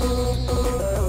Música